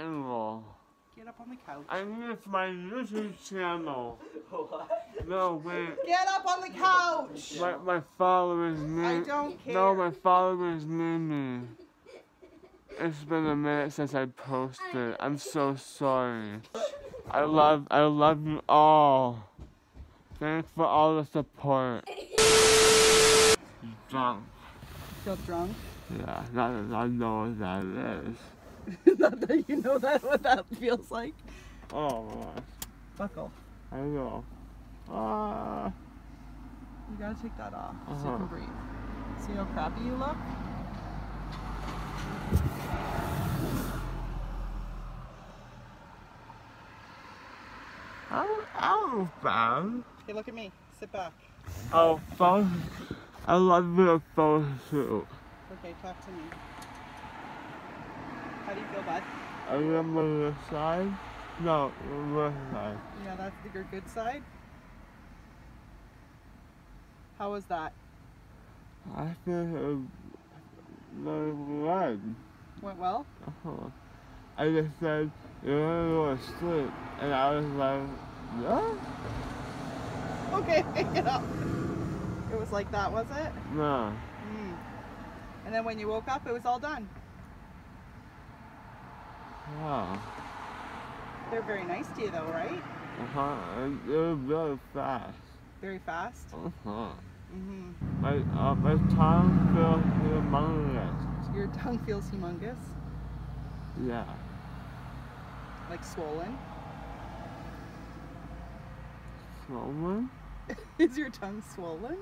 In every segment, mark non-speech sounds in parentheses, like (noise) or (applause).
Animal. Get up on the couch. I miss my YouTube channel. What? No, wait. Get up on the couch! My, my followers need I don't care. No, my followers need me. It's been a minute since I posted. I'm so sorry. I love I love you all. Thanks for all the support. Drunk. Feel drunk? Yeah, not that I know what that is. (laughs) Not that you know that what that feels like. Oh my gosh. Buckle. I know. Ah. You gotta take that off so you can breathe. See how crappy you look? Oh, oh, don't look at me. Sit back. Oh, photo. I love your photo shoot. Okay, talk to me. How do you feel, bud? I remember the side. No, the left side. Yeah, that's the, your good side. How was that? I think it was the. Went well? Uh-huh. I just said, you're gonna go to sleep. And I was like, what? Okay, (laughs) get up. It was like that, was it? No. Mm. And then when you woke up, it was all done. Wow. They're very nice to you, though, right? Uh-huh. Was really fast. Very fast. Uh-huh. hmm My, uh, my tongue feels humongous. Your tongue feels humongous, Yeah. like swollen. Swollen? (laughs) Is your tongue swollen?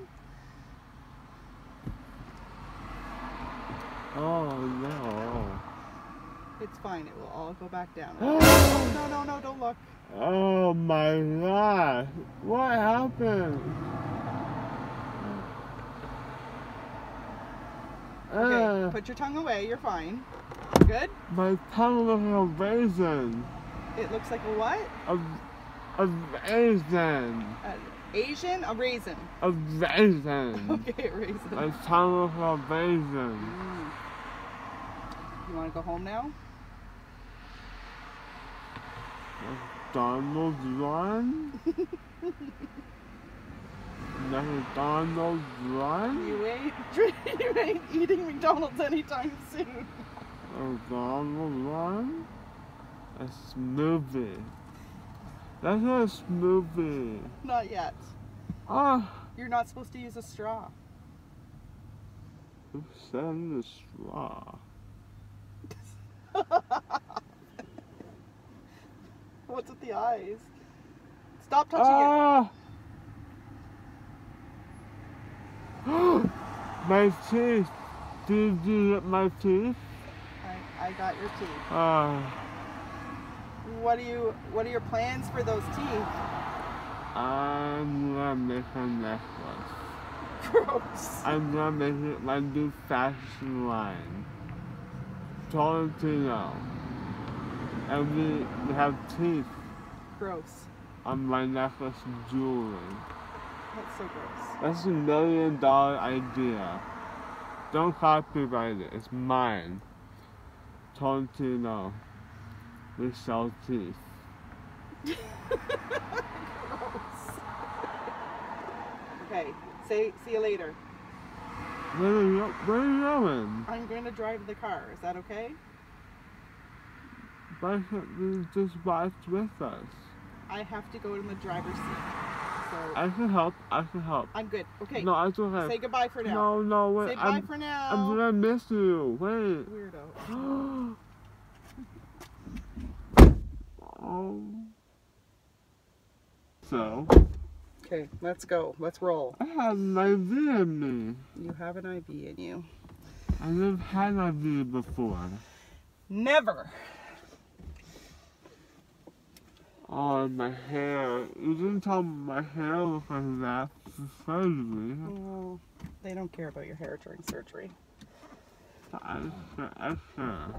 Oh, no. It's fine. It will all go back down. oh, (gasps) no, no, no! Don't look. Oh my god. What happened? Okay, Uh, put your tongue away. You're fine. Good. my tongue looks like a raisin. It looks like a what? A, a raisin. An Asian? A raisin. A raisin. (laughs) Okay, a raisin. My tongue looks like a raisin. Mm. You want to go home now? McDonald's run? McDonald's run? You ain't, (laughs) you ain't eating McDonald's anytime soon. McDonald's run? A smoothie. That's not a smoothie. Not yet. Ah, You're not supposed to use a straw. who said the straw? What's with the eyes? Stop touching Ah! (gasps) my teeth. Did you get my teeth? I, I got your teeth. Ah, What are you? What are your plans for those teeth? I'm gonna make a necklace. (laughs) Gross. I'm gonna make it my new fashion line. Tolentino. And we, we have teeth Gross. on my necklace jewelry. That's so gross. That's a million dollar idea. Don't copyright it, it's mine. Tolentino. We sell teeth. (laughs) Okay. Say see you later. Where are you, where are you going? I'm going to drive the car. Is that okay? Why can't you just watch with us? I have to go in the driver's seat. So I can help, I can help. I'm good. Okay. No, I don't have. Say goodbye for now. No, no, wait. Say goodbye I'm, for now. I'm gonna miss you. Wait. Weirdo. (gasps) oh. So, Okay, let's go. Let's roll. I have an IV in me. You have an IV in you. I never had an IV before. Never. Oh, my hair. You didn't tell me my hair looked like that surgery. Oh, they don't care about your hair during surgery. Extra.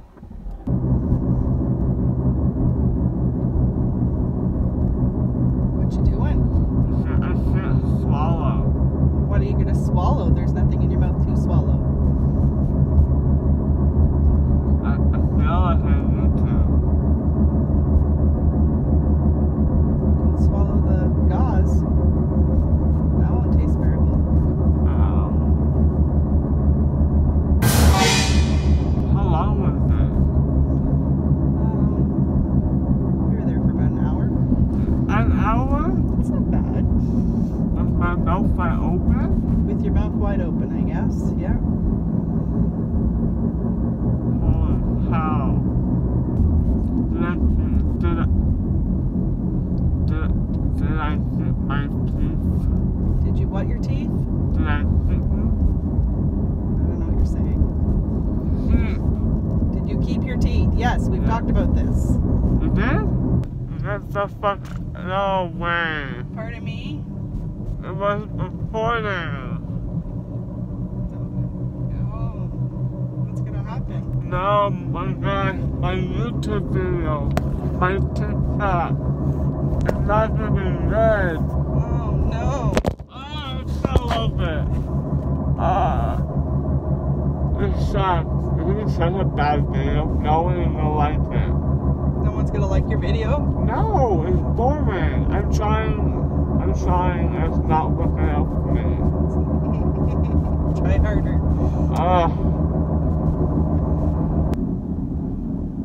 What you doing? I can't, I can't swallow. What are you gonna swallow? There's nothing in your mouth to swallow. I, I feel like I need to. my mouth wide open? With your mouth wide open, I guess. Yeah. Holy cow. Did I see, did I, did, I- did I see my teeth? Did you what your teeth? Did I see them? I don't know what you're saying. Hmm. Did you keep your teeth? Yes, we've Yeah. Talked about this. You did? That's the fuck, no way. Pardon me? It was recording. Oh, what's gonna happen? No, my God, my YouTube video, my TikTok, it's not gonna be good. Oh no. Oh, I still love it. Ah, it sucks. Gonna be such a bad video. No one is gonna like it. No one's gonna like your video? No, it's boring. I'm trying. I'm trying. It's not working out for me. (laughs) Try harder. Ah.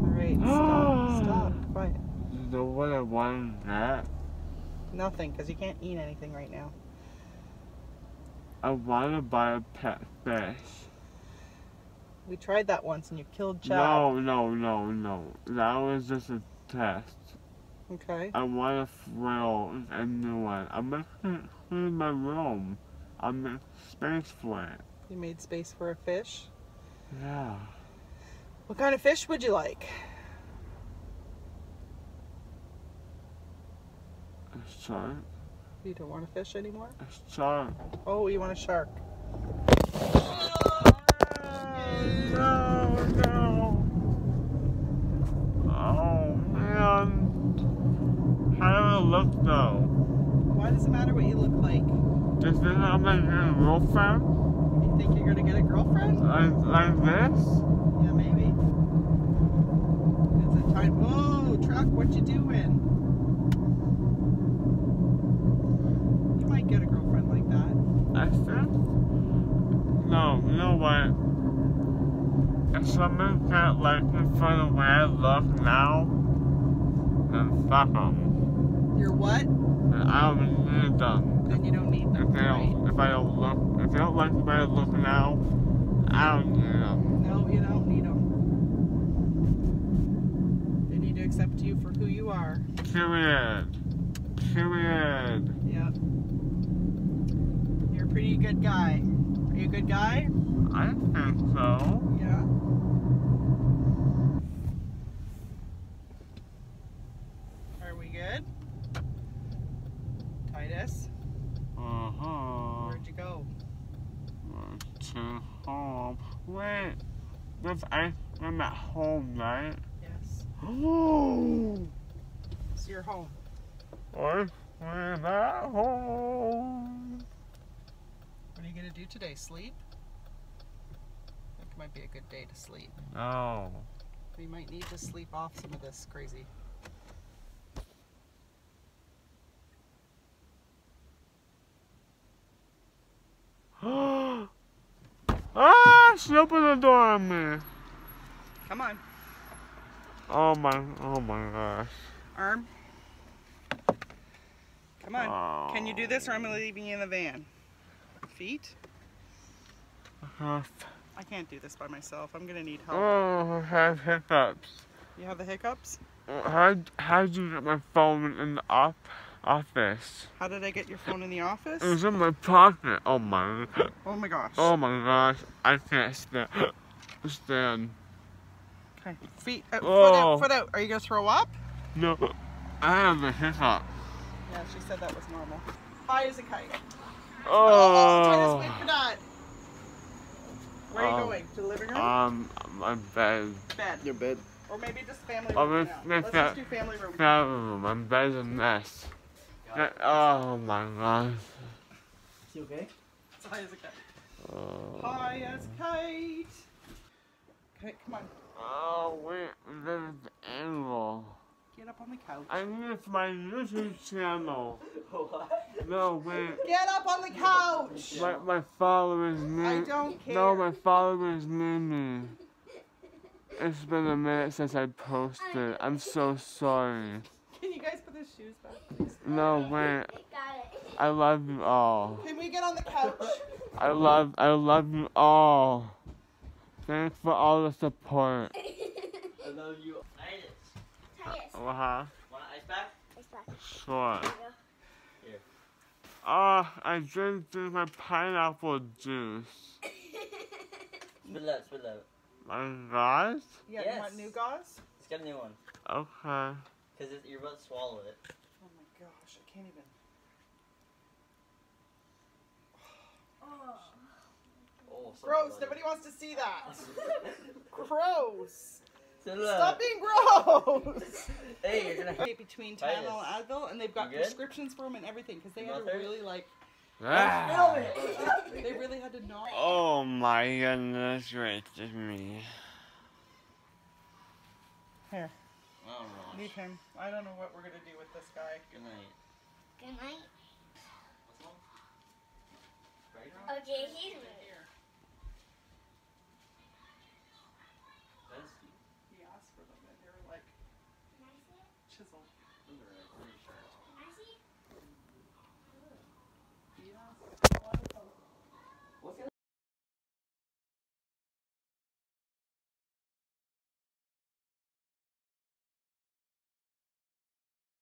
Alright, (gasps) stop. Stop. Quiet. You know what I want to get? Nothing, because you can't eat anything right now. I want to buy a pet fish. We tried that once and you killed Chad. No, no, no, no. That was just a test. Okay. I want to throw a new one. I'm gonna clean my room. I'm make space for it. You made space for a fish. Yeah. What kind of fish would you like? A shark. You don't want a fish anymore? A shark. Oh, you want a shark. No, no. Oh man. How do I look though? Why does it matter what you look like? Does this I'm like a girlfriend? You think you're gonna get a girlfriend? Like, like this? Yeah, maybe. Is it time? Whoa, truck, what you doing? You might get a girlfriend like that. I think. No, you know what? If someone can't like me for the way I look now, then fuck them. You're what? I don't need them. Then you don't need If them, they right? don't, if I don't look, if they don't like the way I look now, I don't need them. No, you don't need them. They need to accept you for who you are. Period. Period. Yep. You're a pretty good guy. Are you a good guy? I think so. Yeah. Are we good? Titus, Uh huh. where'd you go? To home. Wait. There's ice cream at home, right? Yes. Oh. (gasps) It's your home. Ice cream at home. What are you gonna do today? Sleep? It might be a good day to sleep. No. We might need to sleep off some of this crazy. (gasps) ah! She opened the door on me. Come on. Oh my, oh my gosh. Arm. Come on. Oh. Can you do this or I'm gonna leave you in the van? Feet? Uh, I can't do this by myself. I'm gonna need help. oh, I have hiccups. You have the hiccups? How how'd you get my phone in the op- office? How did I get your phone in the office? It was in my pocket. Oh my. Oh my gosh. Oh my gosh. I can't stand. Stand. Okay. Feet. Uh, Foot Oh. out. Foot out. Are you gonna throw up? No. I have a hiccup. Yeah, she said that was normal. High as a kite. Oh, Titus, Oh. wait for that. Where are you Oh. going? To the living room? Um, my bed. Bed. Your bed. Or maybe just family Oh, room. let's for now. Let's that- just do family room. No, my bed's a mess. Oh my gosh. Is he okay? It's high as a kite. Oh, High as a kite. Okay, come on. oh wait, there's the angle. Get up on the couch. I need it for my YouTube channel. (laughs) what? No, wait. Get up on the couch! My, my followers need I don't care. No, my followers need me. It's been a minute since I posted. I'm so sorry. Can you guys put his shoes back, please? No, wait. Got it. I love you all. Can we get on the couch? I love I love you all. Thanks for all the support. (laughs) I love you. Titus, Titus, Uh huh. want an ice pack? it's back. Sure. There you Oh, I just drink my pineapple juice. (laughs) Spit it out, spit it out. My gosh. Yeah, you want new gauze? Let's get a new one. Okay. Because you're about to swallow it. Oh my gosh, I can't even. (sighs) Oh, so Gross, bloody. nobody wants to see that. (laughs) Gross. Spit. Stop being gross. (laughs) Hey, you're gonna. Right between Tylenol and Advil, and they've got prescriptions for them and everything because they You had want to theirs? really like Ah. they really had to not. Oh my goodness gracious me. Here, Oh, Ross. leave him. I don't know what we're gonna do with this guy. Good night. Good night. What's wrong? Right? Okay, he's chisel. Under it.